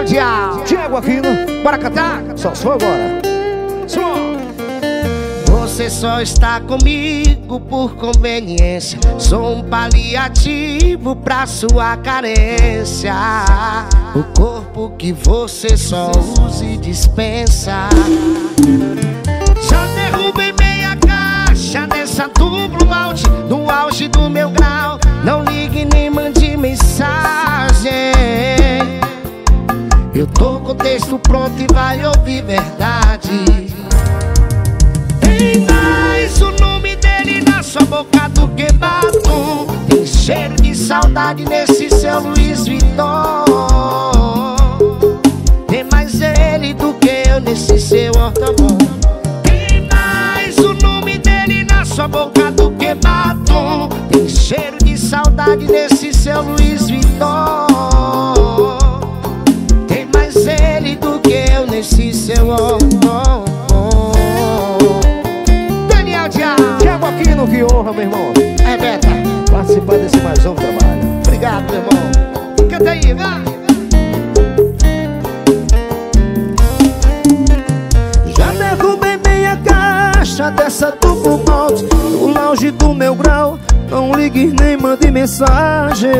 Daniel Dial, Tiago Aquino, bora cantar? Só for agora. Você só está comigo por conveniência. Sou um paliativo pra sua carência. O corpo que você só usa e dispensa. Já derrubei meia caixa nessa duplo malte. No auge do meu Eu tô com o texto pronto e vai ouvir verdade. Tem mais o nome dele na sua boca do que batom. Tem cheiro de saudade nesse seu Luiz Vuitton. Tem mais ele do que eu nesse seu ortobon. Tem mais o nome dele na sua boca do que batom. Tem cheiro de saudade nesse seu Luiz Vuitton. Ele do que eu nesse seu ortobon. Daniel Dial, Tiago Aquino, que honra, meu irmão. É beta. Participar desse mais um trabalho. Obrigado, meu irmão. Canta aí, vai. Dessa duplo malte No auge do meu grau Não ligue nem mande mensagem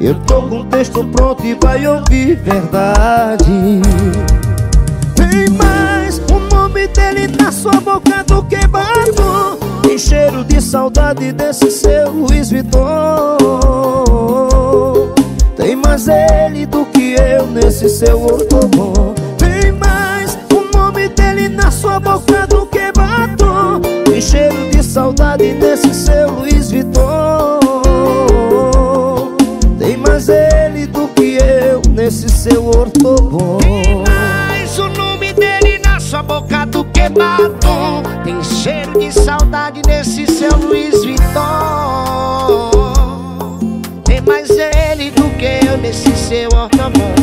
Eu tô com o texto pronto e vai ouvir verdade. Tem mais o nome dele na sua boca do que batom Tem cheiro de saudade desse seu Luiz Vuitton Tem mais ele do que eu nesse seu ortobon Tem mais o nome dele na sua boca do que batom Tem cheiro de saudade desse seu Luiz Vuitton seu ortobon Mais o nome dele na sua boca do que batom. Tem cheiro de saudade nesse seu Luiz Vuitton. Tem mais ele do que eu nesse seu ortobon.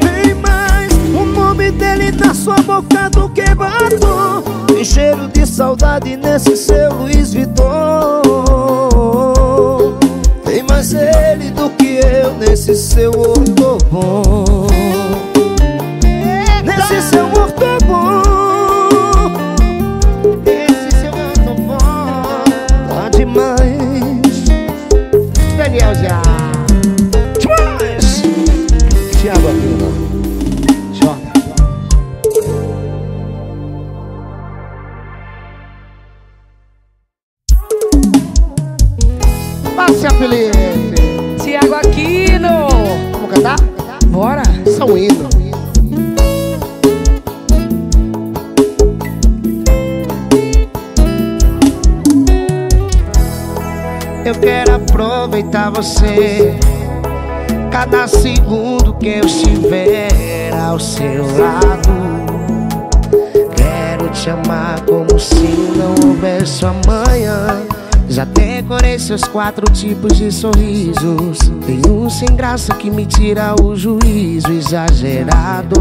Tem mais o nome dele na sua boca do que batom Tem cheiro de saudade nesse seu Luiz Vuitton Tem mais ele do que eu nesse seu ortobon seus quatro tipos de sorrisos. Tem um sem graça que me tira o juízo exagerado.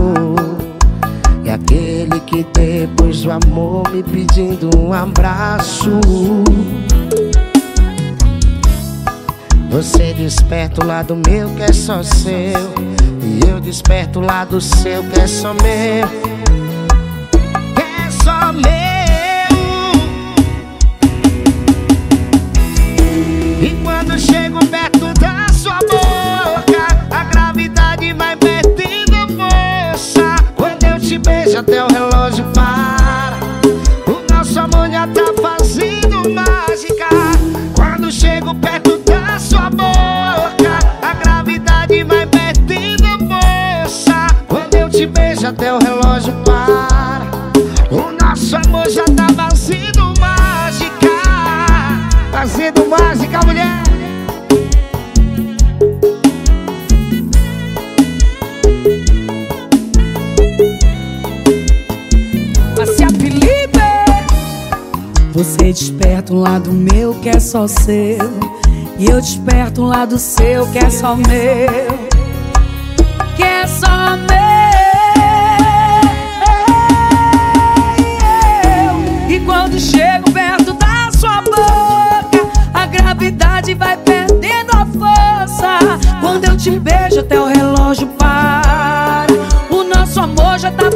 E aquele que depois do amor me pedindo um abraço. Você desperta o lado meu que é só seu. E eu desperto o lado seu que é só meu. Que é só meu E quando chego perto da sua boca A gravidade vai perdendo força. Quando eu te beijo até o Você desperta um lado meu que é só seu. E eu desperto um lado seu que é só meu. Que é só meu. E quando chego perto da sua boca, a gravidade vai perdendo a força. Quando eu te beijo até o relógio para O nosso amor já tá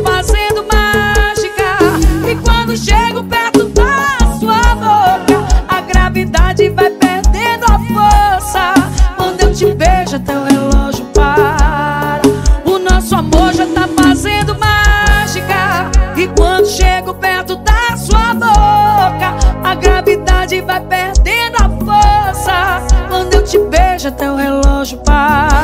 vai perdendo a força. Quando eu te beijo até o relógio para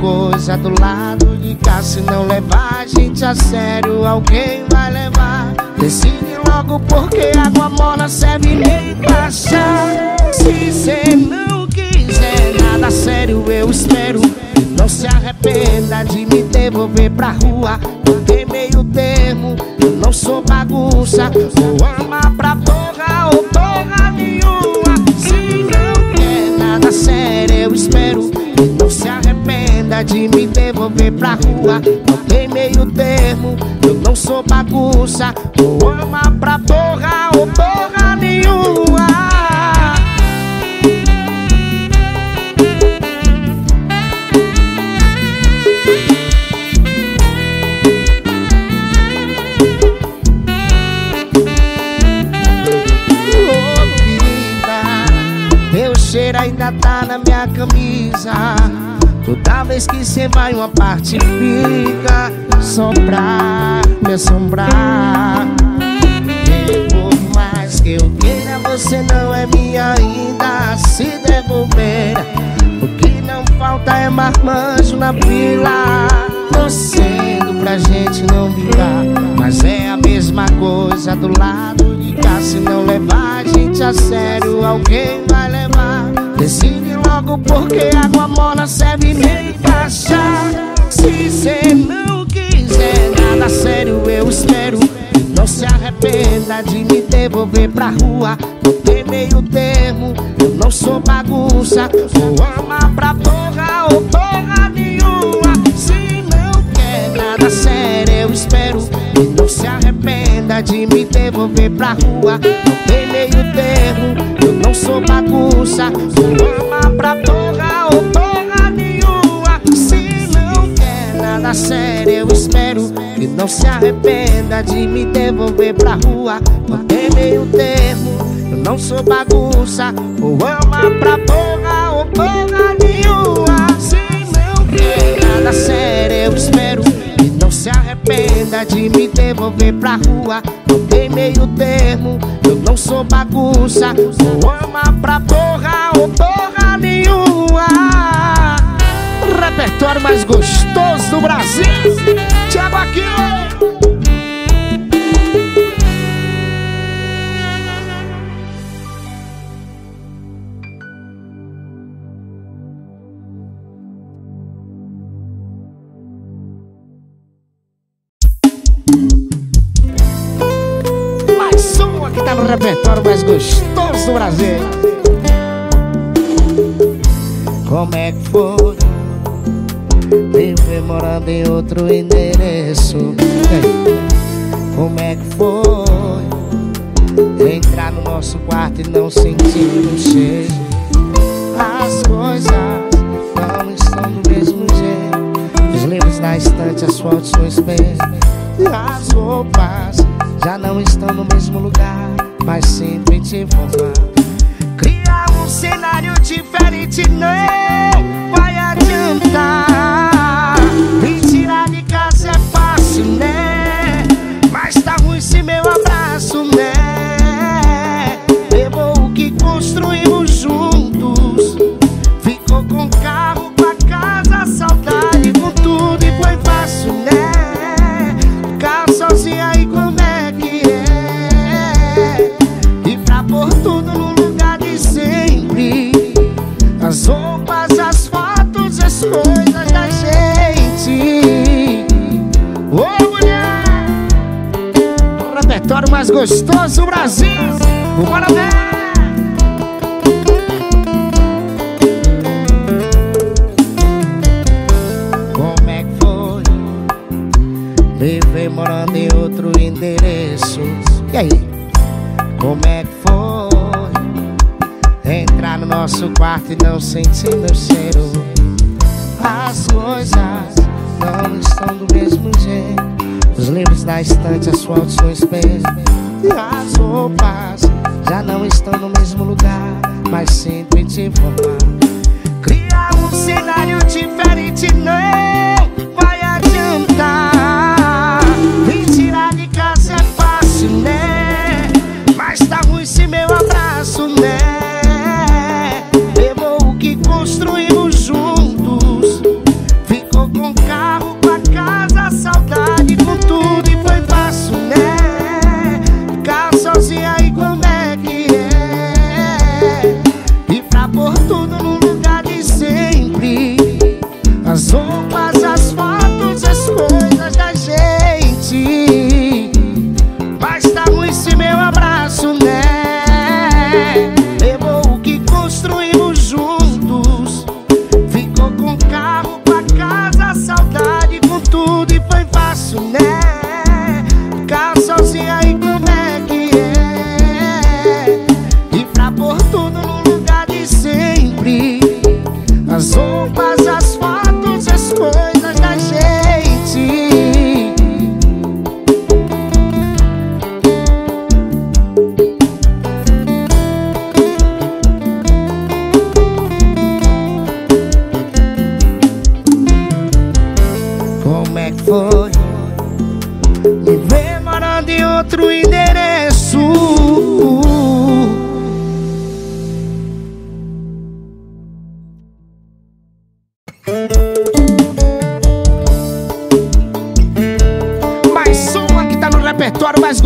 coisa do lado de cá. Se não levar a gente a sério Alguém vai levar. Decide logo porque água morna serve nem pra chá Se cê não quiser nada sério eu espero. Não se arrependa de me devolver pra rua. Não tem meio termo, eu não sou bagunça. Ou ama pra porra ou porra de me devolver pra rua Não tem meio termo, eu não sou bagunça Ou ama pra porra ou porra nenhuma Toda vez que cê vai, uma parte fica só pra me assombrar. E por mais que eu queira, você não é minha ainda. Se devolver, o que não falta é marmanjo na fila. Torcendo pra gente não vingar. Mas é a mesma coisa do lado de cá. Se não levar a gente a sério, alguém vai levar. Decide logo porque água morna serve nem chá. Se cê não quiser nada sério, eu espero. Não se arrependa de me devolver pra rua. Não tem meio termo, eu não sou bagunça. Ou ama pra porra ou porra nada sério, eu espero. E não se arrependa de me devolver pra rua. Não tem meio termo, eu não sou bagunça. Ou ama pra porra ou porra nenhuma. Se não quer nada sério, eu espero. Que não se arrependa de me devolver pra rua. Não tem meio termo, eu não sou bagunça. Ou ama pra porra ou porra nenhuma. Se não quer nada sério, eu espero. Arrependa de me devolver pra rua. Não tem meio termo, eu não sou bagunça. Ou ama pra porra ou porra nenhuma. Repertório mais gostoso do Brasil. Tiago Aquino. Repertório mais gostoso do Brasil. Como é que foi? Viver morando em outro endereço. Como é que foi? Entrar no nosso quarto e não sentir o cheiro. As coisas não estão do mesmo jeito. Os livros na estante, as fotos no espelho. As roupas já não estão no mesmo lugar mas sempre te informar. Criar um cenário diferente não vai adiantar. Me tirar de casa é fácil, né? Mas tá ruim se meu abraço, né? Mais gostoso do Brasil. Bora ver! Como é que foi? Viver morando em outro endereço. E aí? Como é que foi? Entrar no nosso quarto e não sentir meu cheiro. As coisas não estão do mesmo. Os livros da estante, asfalto, seu espelho E as roupas já não estão no mesmo lugar Mas sempre te informar. Criar um cenário diferente não vai adiantar. Me tirar de casa é fácil, né?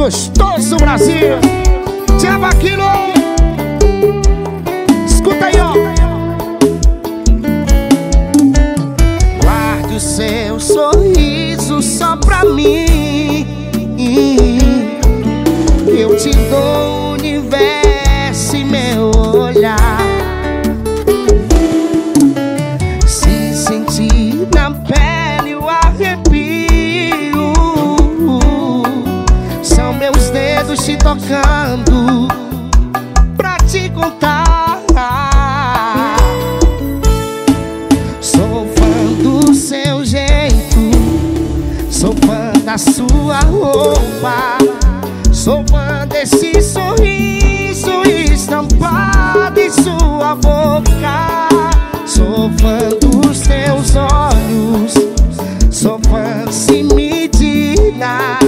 Gostoso Brasil. Tiago Aquilo boca. Sou fã dos teus olhos, sou fã se medida,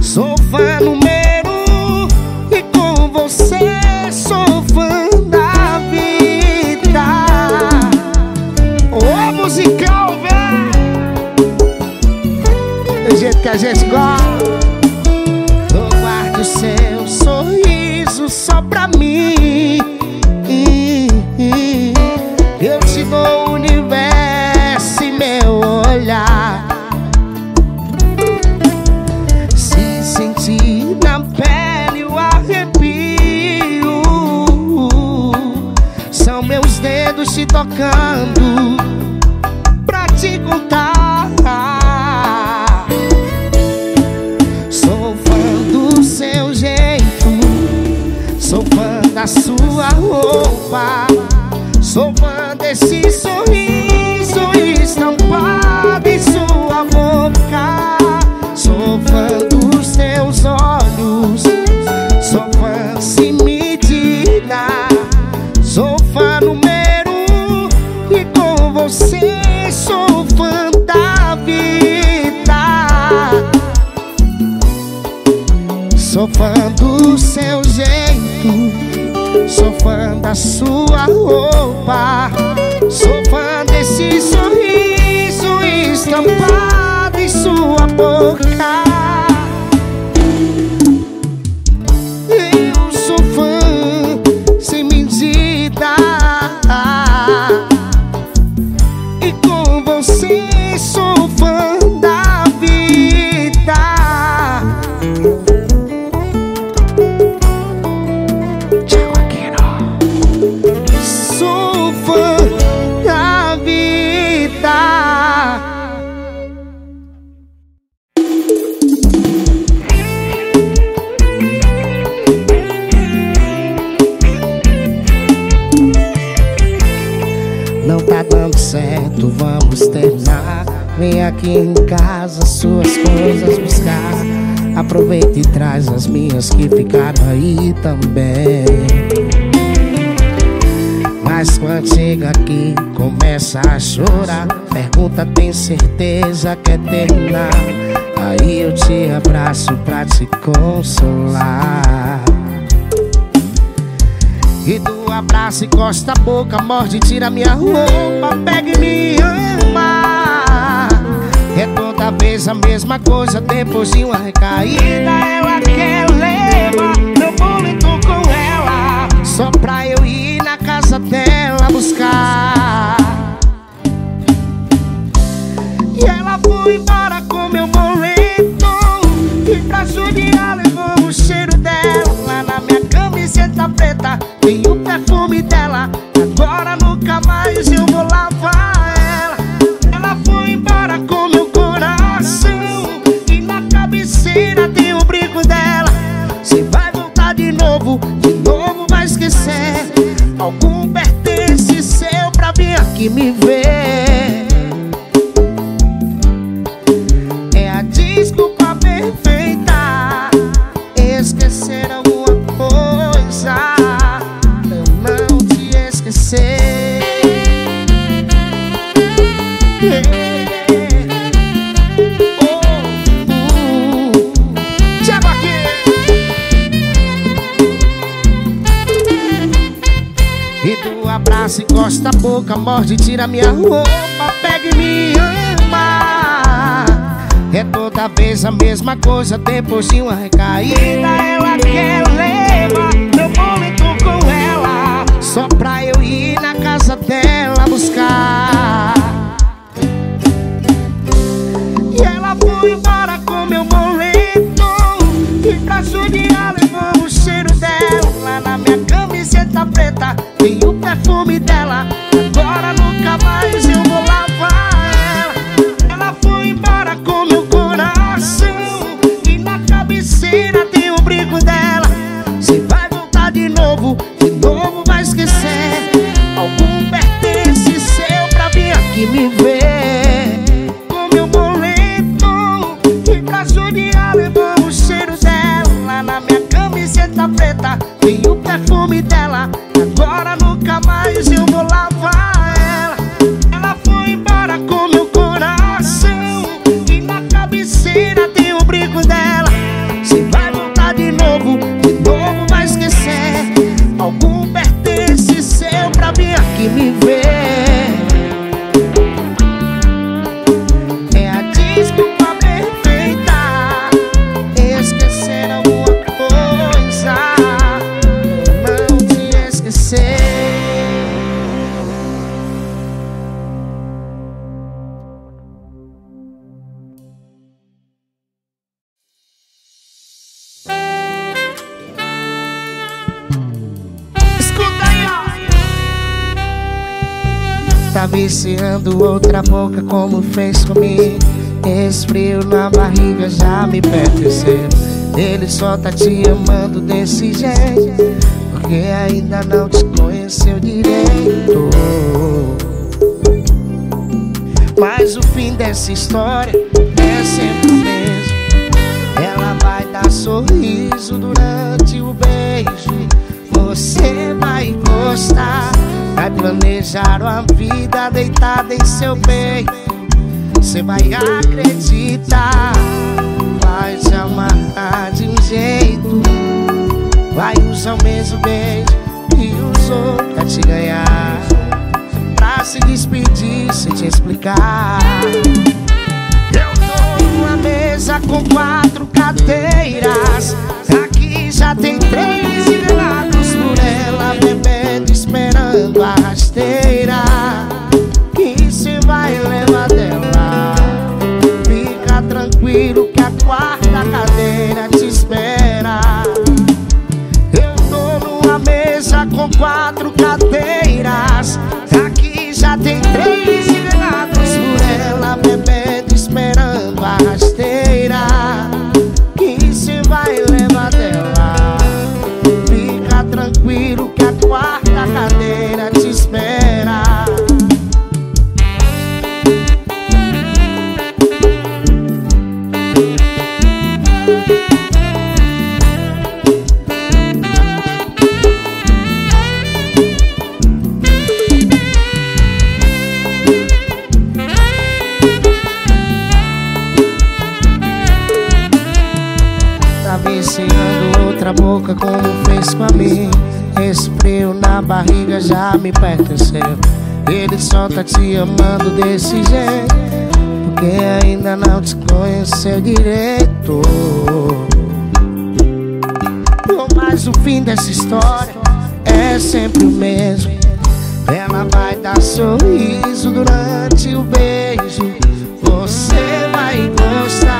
sou fã número um e com você sou fã da vida. Ô musical, velho Do jeito que a gente gosta Meus dedos te tocando pra te contar. Sou fã do seu jeito, sou fã da sua roupa, sou fã desse sorriso fã do seu jeito, sou fã da sua roupa, sou fã desse sorriso estampado em sua boca. Vem aqui em casa, suas coisas buscar. Aproveita e traz as minhas que ficaram aí também. Mas quando chega aqui, começa a chorar. Pergunta, tem certeza que é terminar? Aí eu te abraço pra te consolar. E do abraço encosta a boca, morde, tira minha roupa, pega e me ama É toda vez a mesma coisa, depois de uma recaída. Ela quer levar meu boleto com ela. Só pra eu ir na casa dela buscar. E ela foi embora com meu boleto. E pra judiar levou o cheiro dela Na minha camiseta preta. Tem o perfume dela Agora nunca mais eu vou lavar aqui me ver encosta a boca, morde, tira minha roupa, pega e me ama. É toda vez a mesma coisa, depois de uma recaída, ela quer levar meu boleto com ela, só pra eu ir na casa dela buscar. E ela foi embora com meu boleto E pra judiar levou o cheiro dela Na minha camiseta preta tem perfume dela. Agora nunca mais frio na barriga já me pertenceu. Ele só tá te amando desse jeito Porque ainda não te conheceu direito. Mas o fim dessa história é sempre o mesmo. Ela vai dar sorriso durante o beijo. Você vai gostar. Vai planejar uma vida deitada em seu peito Você vai acreditar. Vai te amarrar de um jeito. Vai usar o mesmo beijo que usou pra te ganhar. Pra se despedir sem te explicar. Eu tô numa mesa com quatro cadeiras. Aqui já tem três enganados por ela Bebendo, esperando a rasteira. Que se vai levar dela Tranquilo que a quarta cadeira te espera. Eu tô numa mesa com quatro cadeiras. Aqui já tem três enganados por ela Bebendo, esperando a rasteira. Que se vai levar louca como fez com a mim Esse frio na barriga já me pertenceu. Ele só tá te amando desse jeito Porque ainda não te conheceu direito. Mas o fim dessa história é sempre o mesmo. Ela vai dar sorriso durante o beijo. Você vai gostar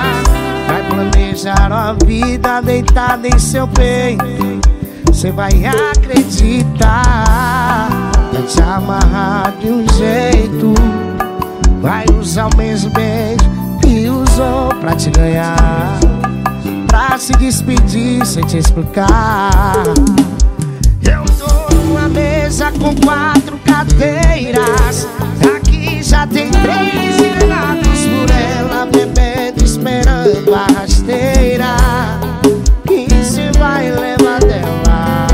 planejar uma vida deitada em seu peito. Você vai acreditar Vai te amarrar de um jeito. Vai usar o mesmo beijo que usou pra te ganhar. Pra se despedir sem te explicar. Eu tô numa mesa com quatro cadeiras. Aqui já tem três enganados por ela Bebendo, esperando a rasteira Que se vai levar dela.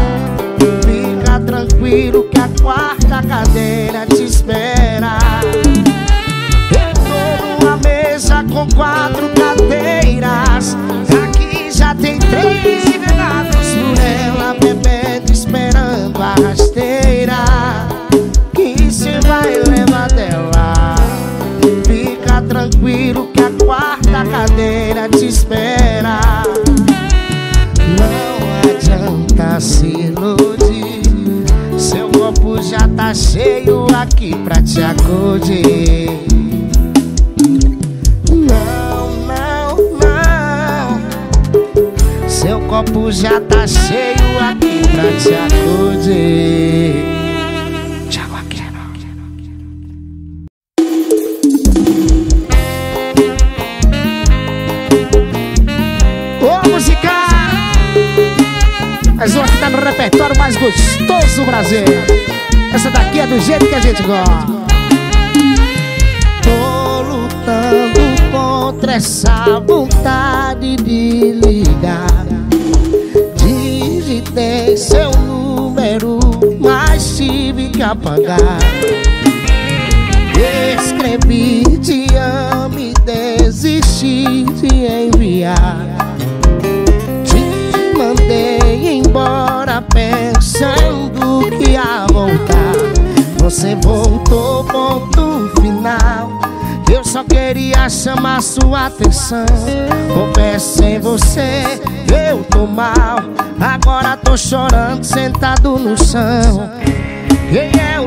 Fica tranquilo que a quarta cadeira te espera. Eu tô numa mesa com quatro cadeiras. Aqui já tem três enganados por ela Bebendo, esperando a rasteira Que se vai levar dela. Fica tranquilo que a cadeira te espera. Não adianta se iludir. Seu copo já tá cheio aqui pra te acudir. Não, não, não. Seu copo já tá cheio aqui pra te acudir Mais uma que tá no repertório mais gostoso do Brasil. Essa daqui é do jeito que a gente gosta. Tô lutando contra essa vontade de ligar Digitei seu número, mas tive que apagar Escrevi te amo e desisti de enviar Você voltou, ponto final. Eu só queria chamar sua atenção. Confesso em você, eu tô mal. Agora tô chorando sentado no chão. Quem é o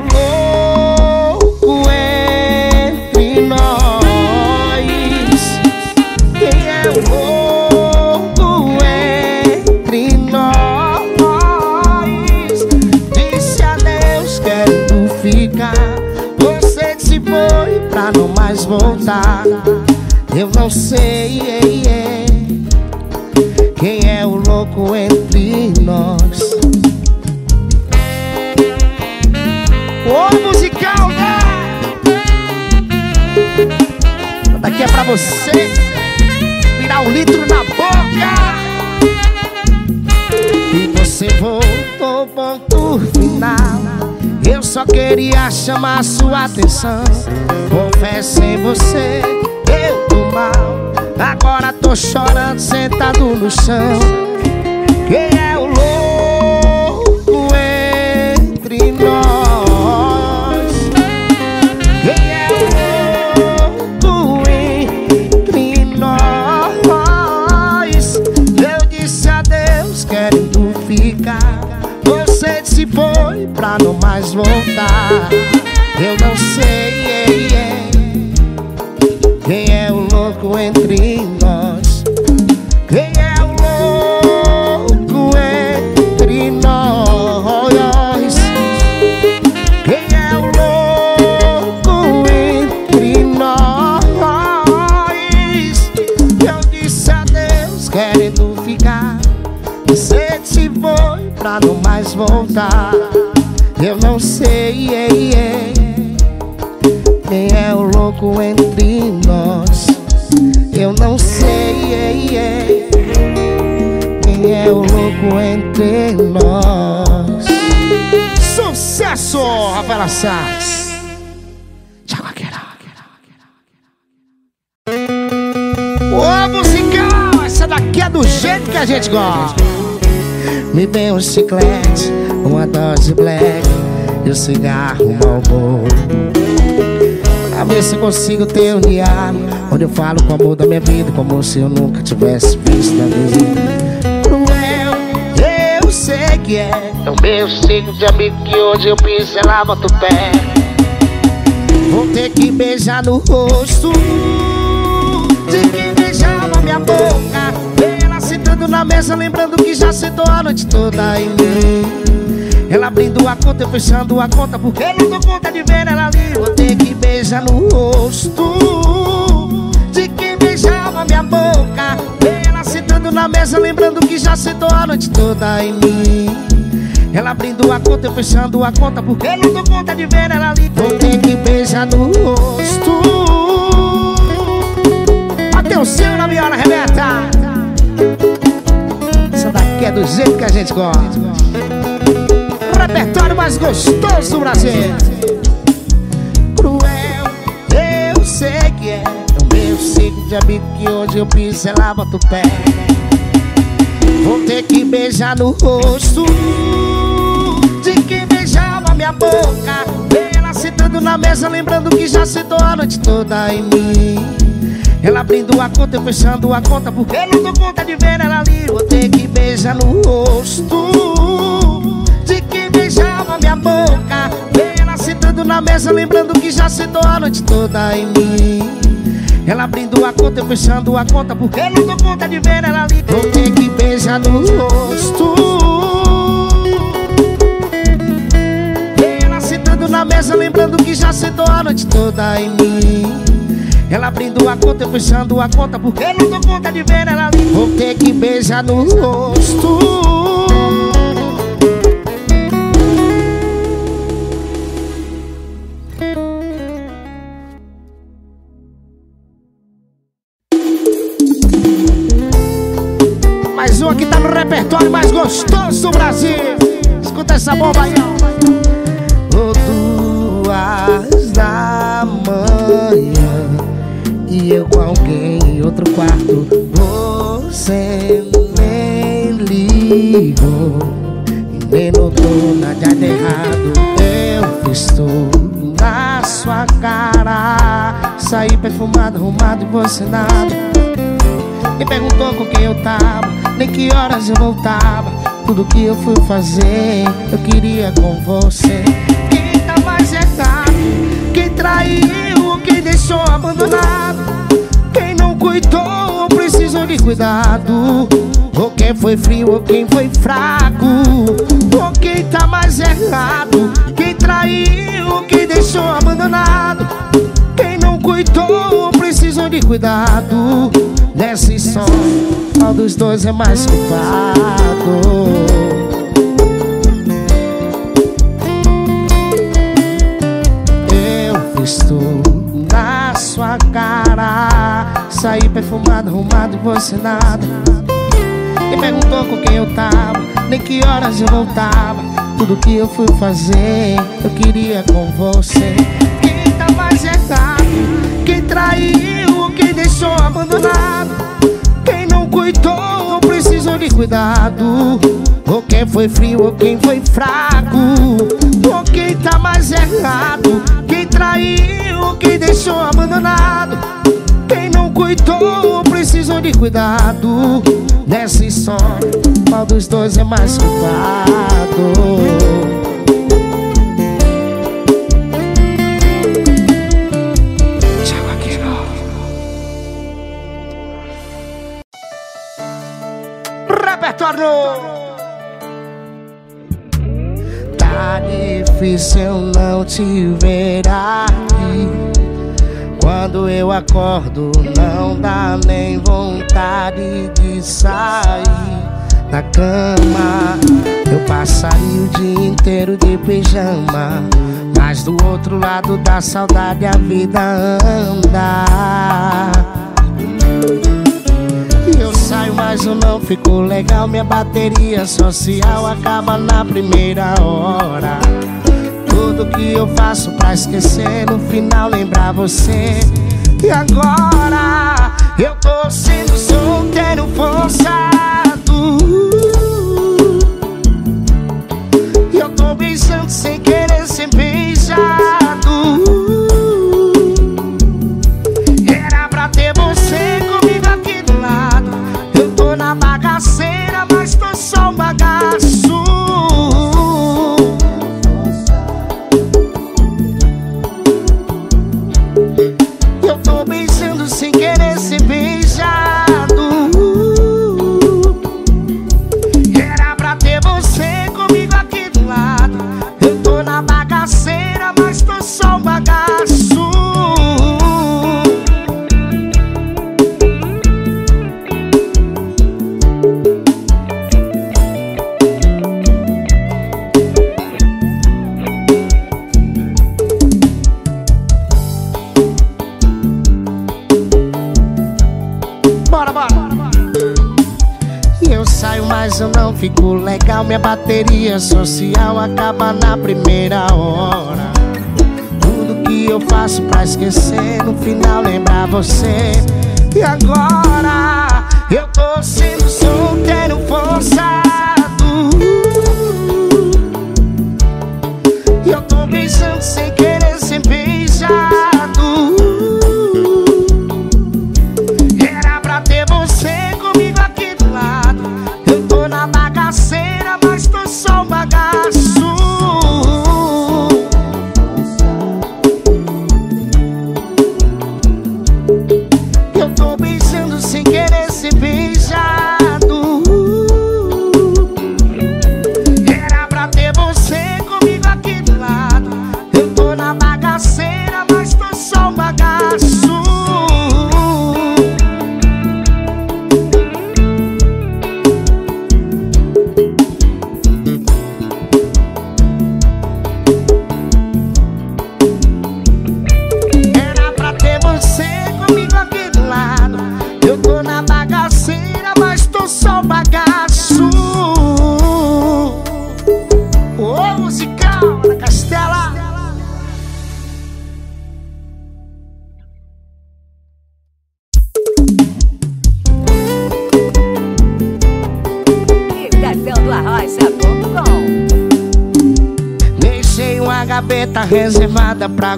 louco entre nós? Eu não sei ei, ei, quem é o louco entre nós. Ô, musical, né? Daqui é pra você virar um litro na boca. E você voltou, ponto final Eu só queria chamar sua atenção Confesso em você, mal Agora tô chorando sentado no chão. Quem é o louco entre nós? Quem é o louco entre nós? Eu disse adeus querendo ficar. Você se foi pra não mais voltar. Eu não sei ei, ei, Quem é o louco entre nós? Quem é o louco entre nós? Quem é o louco entre nós? Eu disse adeus querendo ficar. Você se foi pra não mais voltar. Eu não sei ei, ei, Quem é o louco entre entre nós Sucesso, Rafaela Salles. Thiago Aquino. Ô, musical, essa daqui é do jeito que a gente gosta. Me vem um chiclete, uma dose black E o cigarro malboro A ver se consigo ter um diário Onde eu falo com o amor da minha vida Como se eu nunca tivesse visto a vida que é. É o meu ciclo de amigo que hoje eu piso ela o pé. Vou ter que beijar no rosto. De quem beijava minha boca. Ela sentando na mesa lembrando que já sentou a noite toda em mim. Ela abrindo a conta, eu fechando a conta Porque não dou conta de ver ela ali. Vou ter que beijar no rosto. De quem beijava minha boca sentando na mesa lembrando que já sentou a noite toda em mim. Ela abrindo a conta, eu fechando a conta Porque não dou conta de ver ela ali Vou ter que beijar no rosto. Até o seu na viola, arrebenta Essa daqui é do jeito que a gente gosta. O Repertório mais gostoso do Brasil. Cruel, eu sei que é. O meu ciclo de amigo que hoje eu piso, ela bota o pé Vou ter que beijar no rosto. De quem beijava minha boca. Ela sentando na mesa lembrando que já sentou a noite toda em mim. Ela abrindo a conta, eu fechando a conta Porque não dou conta de ver ela ali. Vou ter que beijar no rosto. De quem beijava minha boca. Ela sentando na mesa lembrando que já sentou a noite toda em mim ela abrindo a conta, eu fechando a conta Porque não dou conta de ver ela ali Vou ter que beijar no rosto. Ela sentando na mesa lembrando que já sentou a noite toda em mim. Ela abrindo a conta, eu fechando a conta Porque não dou conta de ver ela ali. Vou ter que beijar no rosto gostoso Brasil. Escuta essa bomba aí, ó. Duas da manhã E eu com alguém em outro quarto. Você nem ligou E nem notou nada de errado. Eu tudo na sua cara Saí perfumado, arrumado e você nada me perguntou com quem eu tava, nem que horas eu voltava Tudo que eu fui fazer, eu queria com você. Quem tá mais errado, quem traiu, quem deixou abandonado. Quem não cuidou, precisou de cuidado. Ou quem foi frio, ou quem foi fraco. Ou quem tá mais errado, quem traiu, quem deixou abandonado Cuidou, precisou de cuidado. Nesse som, qual dos dois é mais culpado? Eu tudo na sua cara Saí perfumado, arrumado e você nada. Me perguntou com quem eu tava Nem que horas eu voltava. Tudo que eu fui fazer Eu queria com você traiu, quem deixou abandonado. Quem não cuidou, precisou de cuidado. Ou quem foi frio, ou quem foi fraco. Ou quem tá mais errado. Quem traiu, quem deixou abandonado. Quem não cuidou, precisou de cuidado. Nessa história, qual dos dois é mais culpado? Tá difícil não te ver aqui. Quando eu acordo, não dá nem vontade de sair da cama. Eu passaria o dia inteiro de pijama. Mas do outro lado da saudade a vida anda eu saio, mas eu não fico legal. Minha bateria social acaba na primeira hora. Tudo que eu faço pra esquecer No final lembrar você. E agora eu tô sendo solteiro forçado. E eu tô beijando sem querer sem beijar. Social acaba na primeira hora. Tudo que eu faço pra esquecer No final lembrar você. E agora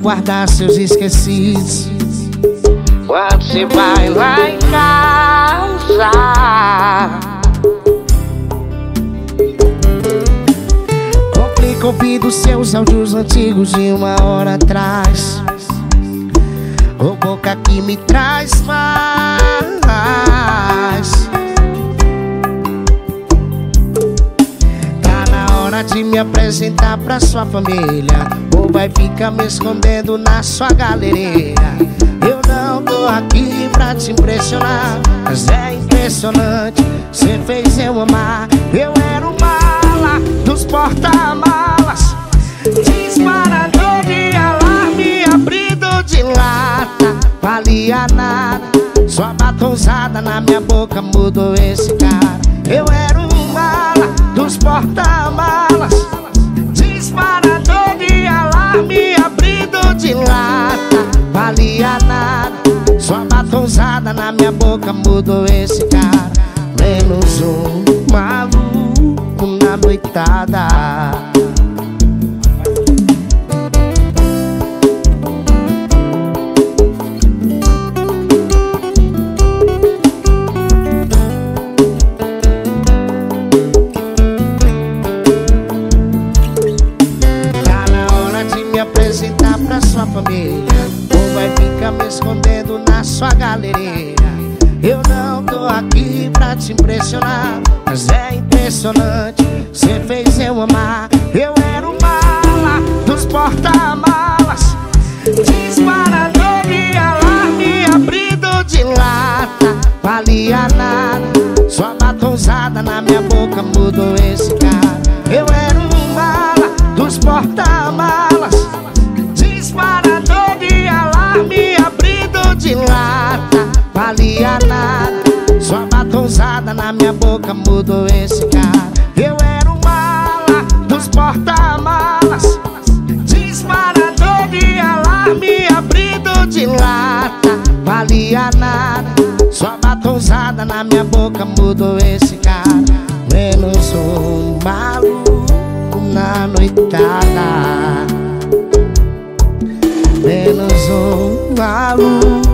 guardar seus esquecidos. Quando você vai lá em casa. Complica ouvir dos seus áudios antigos de uma hora atrás. Ô boca que me traz paz de me apresentar pra sua família. Ou vai ficar me escondendo na sua galeria. Eu não tô aqui pra te impressionar Mas é impressionante, cê fez eu amar. Eu era o mala dos porta-malas. Disparador de alarme, abrido de lata. Valia nada, sua batonzada na minha boca mudou esse cara. Eu era dos porta-malas. Disparador de alarme, abrido de lata. Valia nada, sua batonzada na minha boca mudou esse cara. Menos um maluco na noitada te impressionar Mas é impressionante, cê fez eu amar Eu era o mala dos porta-malas. Disparador de alarme, abrido de lata. Valia nada, sua batonzada na minha boca mudou esse cara. Eu era um mala dos porta-malas. Disparador de alarme, abrido de lata. Valia nada, batonzada na minha boca mudou esse cara. Eu era um mala dos porta-malas. Disparador de alarme, abrido de lata. Valia nada, sua batonzada na minha boca mudou esse cara. Menos um maluco na noitada. Sou maluco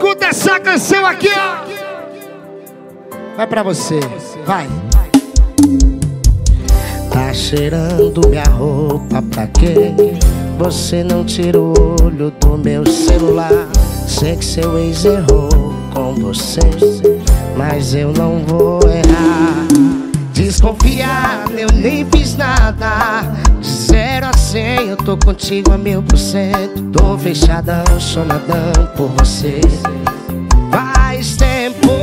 Escuta essa canção aqui, ó. Vai pra você, vai. Tá cheirando minha roupa pra quê? Você não tira o olho do meu celular Sei que seu ex errou com você Mas eu não vou errar Desconfiado, eu nem fiz nada Eu tô contigo a mil por cento. Tô fechadão, sonadão por você. Faz tempo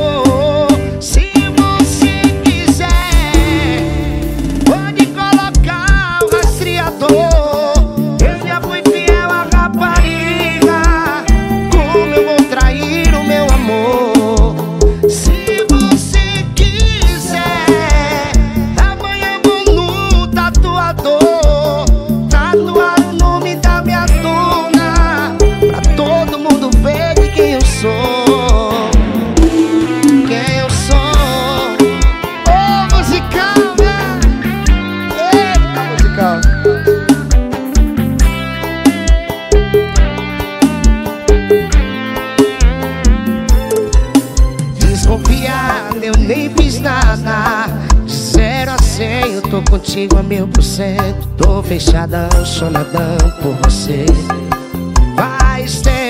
tô contigo a mil por cento. Tô fechadão, sonadão por você. Faz tempo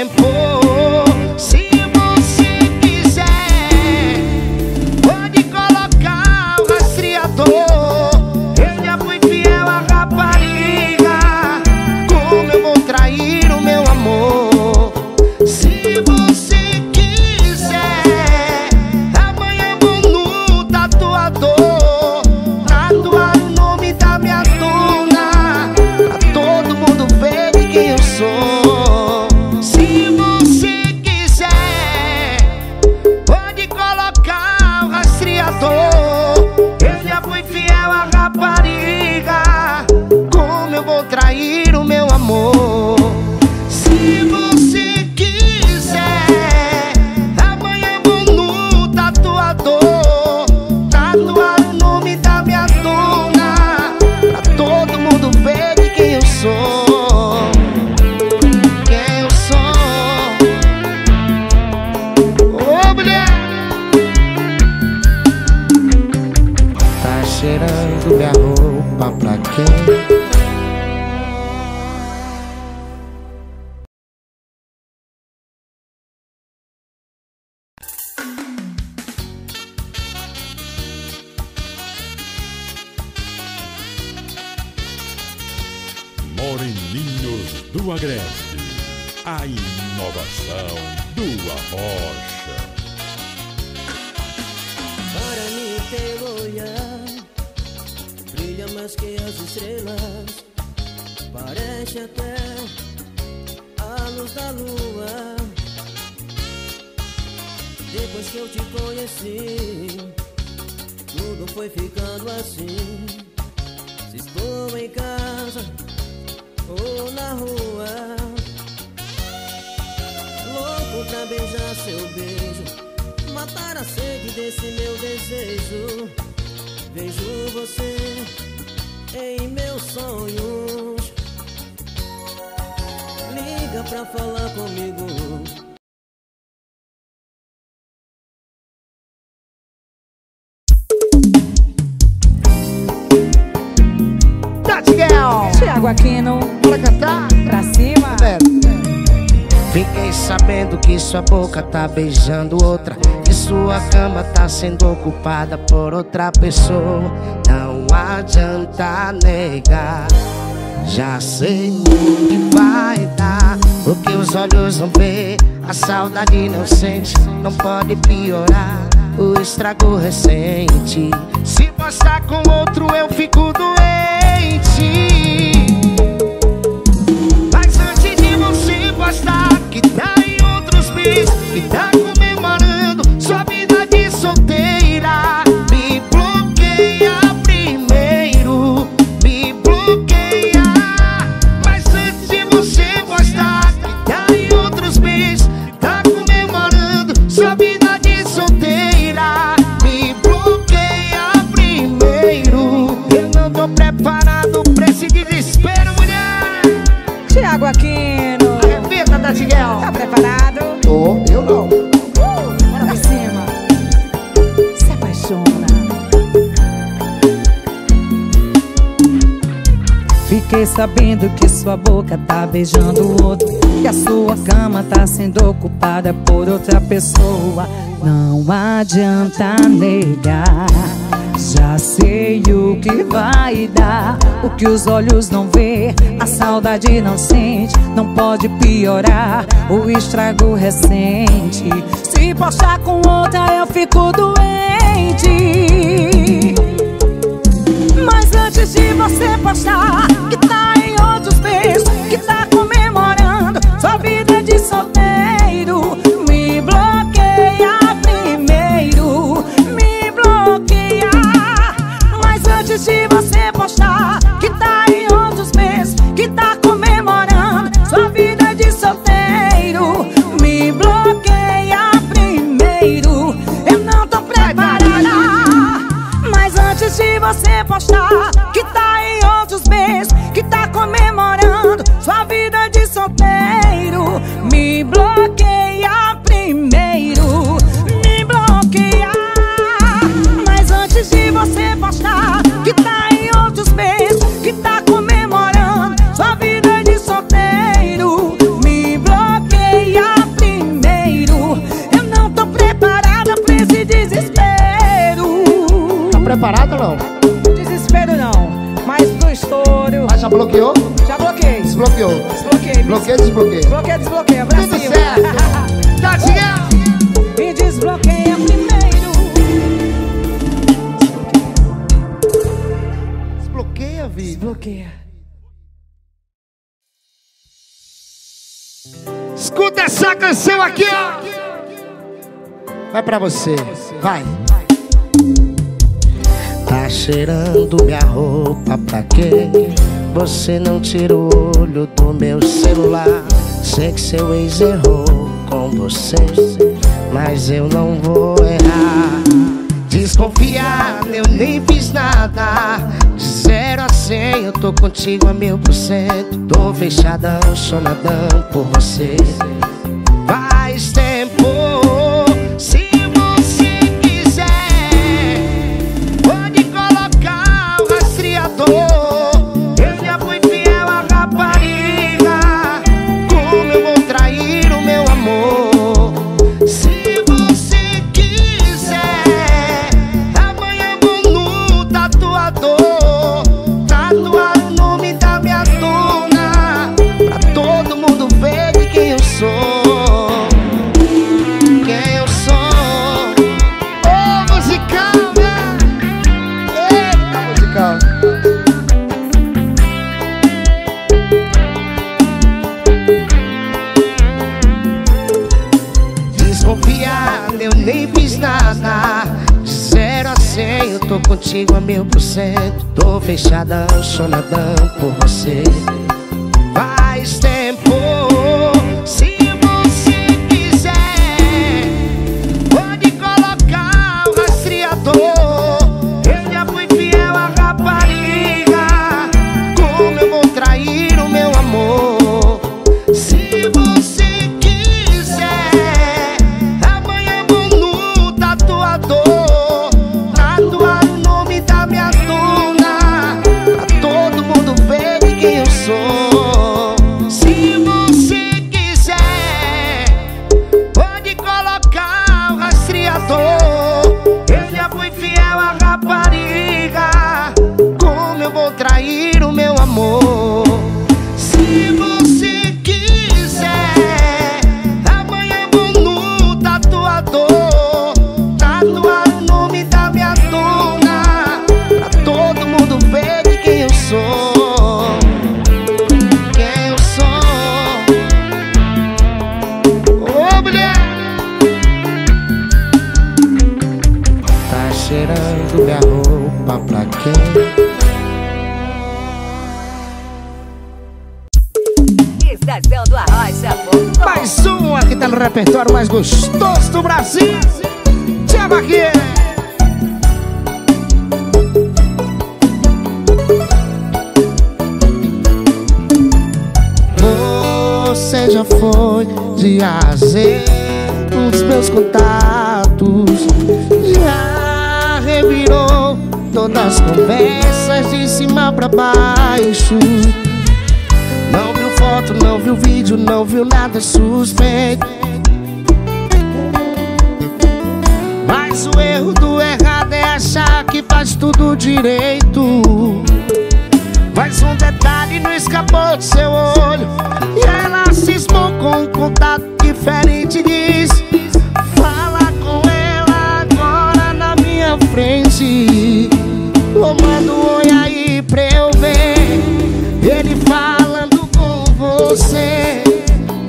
Depois que eu te conheci, tudo foi ficando assim. Se estou em casa ou na rua, louco pra beijar seu beijo matar a sede desse meu desejo. Vejo você em meus sonhos. Liga pra falar comigo. Aquino, Bora cantar? pra cima. Fiquei sabendo que sua boca tá beijando outra Que sua cama tá sendo ocupada por outra pessoa Não adianta negar Já sei o que vai dar O que os olhos não vê A saudade não sente Não pode piorar O estrago recente Se postar com outro eu fico doente tá comemorando sua vida de solteira. Me bloqueia primeiro, me bloqueia. Mas antes de você gostar, que tá em outros bens, tá comemorando sua vida de solteira. Me bloqueia primeiro. Eu não tô preparado pra esse desespero, mulher. Tiago Aquino. Arrebenta, Tatiel. Tá Tô, eu não. Bora pra cima. Se apaixona. Fiquei sabendo que sua boca tá beijando outro Que a sua cama tá sendo ocupada por outra pessoa Não adianta negar Já sei o que vai dar O que os olhos não vê saudade não sente Não pode piorar O estrago recente. Se postar com outra eu fico doente. Mas antes de você postar Que tá em outros beijos Que tá comemorando Sua vida de solteiro você postar Que tá em outros beijos Que tá comemorando Sua vida de solteiro. Me bloqueia primeiro Me bloqueia. Mas antes de você postar Que tá em outros beijos Que tá comemorando Sua vida de solteiro. Me bloqueia primeiro. Eu não tô preparada pra esse desespero. Tá preparado não? Já bloqueou? Já bloqueei. Desbloqueou. Desbloqueei. Bloqueio, desbloqueio. Bloqueia, desbloqueia. Pra Tudo cima. certo. Tatiel. Me desbloqueia primeiro. Desbloqueia, vida. Desbloqueia. Escuta essa canção aqui, ó. Vai pra você. Vai. Tá cheirando minha roupa pra quê? Você não tira o olho do meu celular. Sei que seu ex errou com você, mas eu não vou errar. Desconfiado, eu nem fiz nada. De zero a cem, eu tô contigo a mil por cento. Tô fechadão, sonadão por você. Contigo a mil por cento. Tô fechadão, sonadão por você. Faz tempo, tá diferente diz Fala com ela agora na minha frente. Ou manda um oi aí pra eu ver. Ele falando com você.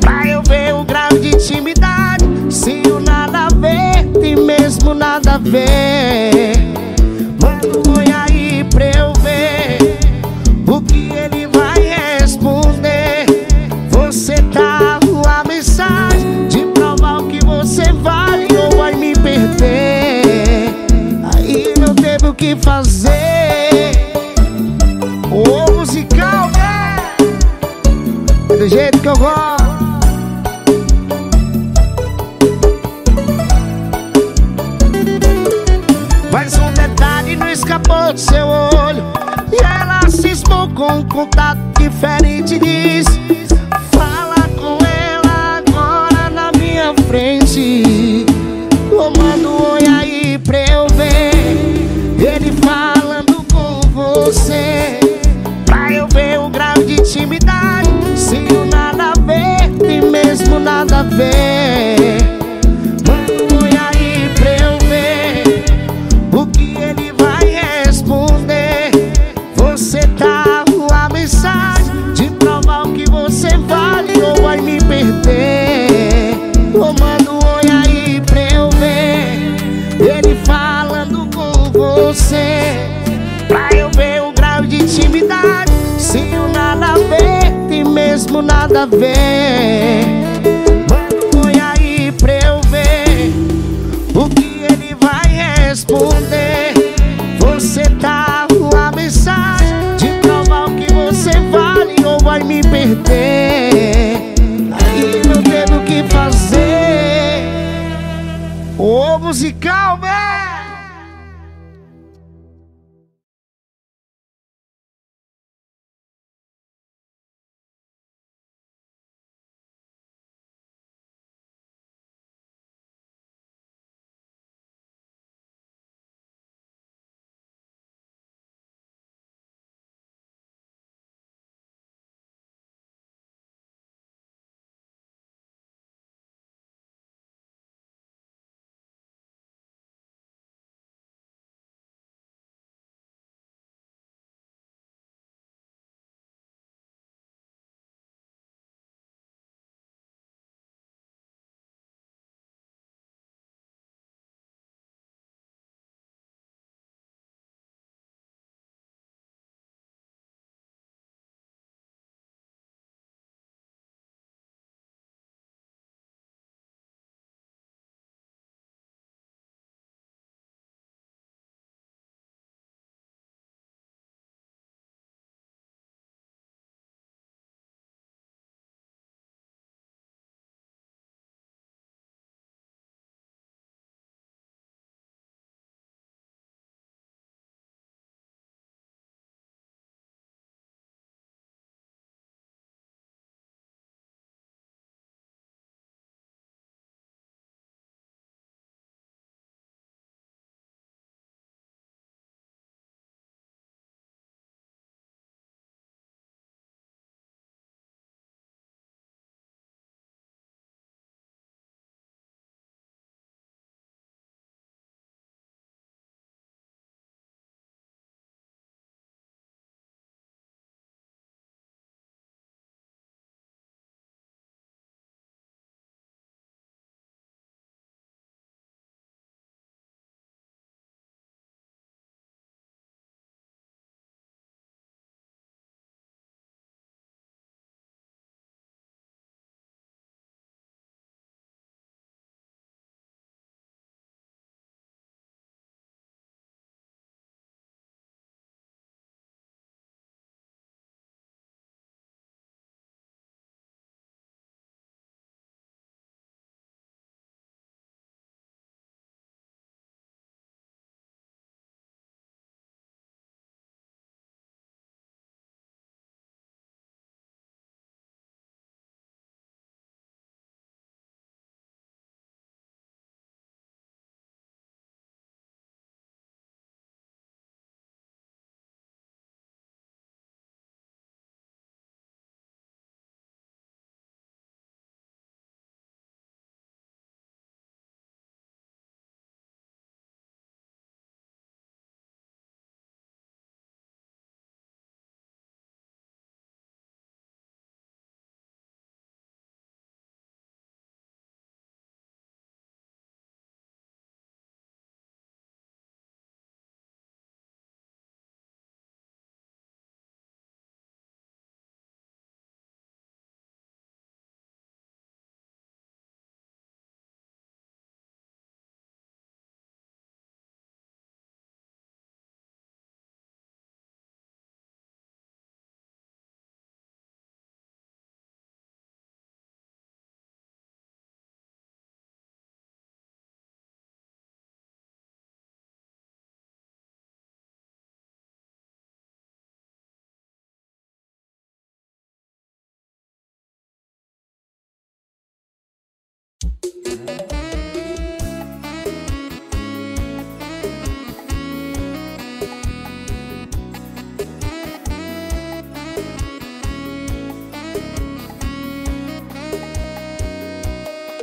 Pra eu ver o grau de intimidade. Se o nada a ver, tem mesmo nada a ver. Fanny GD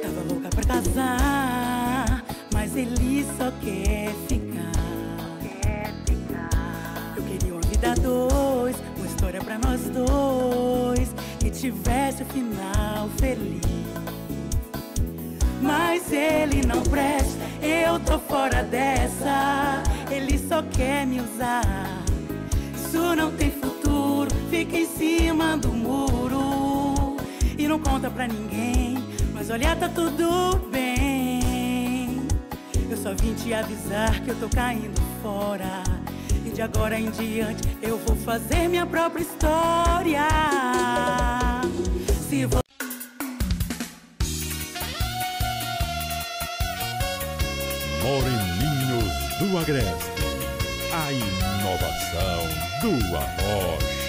Tava louca pra casar, mas ele só quer ficar. Eu queria uma vida dois, uma história pra nós dois. Que tivesse o um final feliz mas ele não presta. Eu tô fora dessa, ele só quer me usar. Isso não tem futuro, fica em cima do muro e não conta pra ninguém. Mas olha, tá tudo bem. Eu só vim te avisar que eu tô caindo fora. E de agora em diante eu vou fazer minha própria história. Se você do Agreste. A inovação do arroz.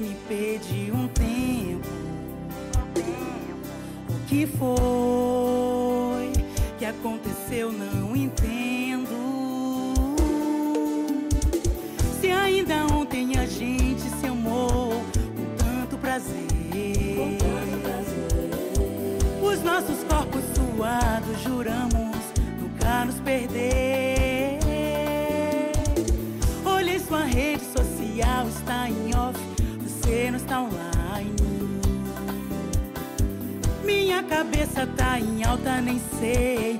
me pede um tempo. O que foi que aconteceu? Não entendo. cabeça tá em alta, nem sei.